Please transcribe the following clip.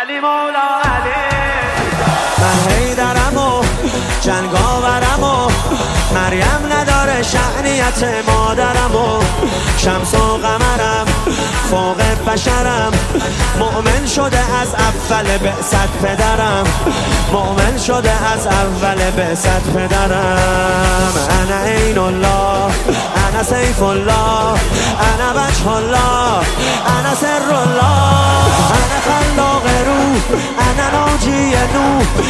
علی مولا علی. من حیدرم و جنگاورم و مریم نداره شعنیت مادرم و شمس و قمرم فوق بشرم. مؤمن شده از اول بعثت پدرم. مؤمن شده از اول بعثت پدرم. انا عین الله انا سیف الله انا وجه الله انا سر الله. Ana não dia nu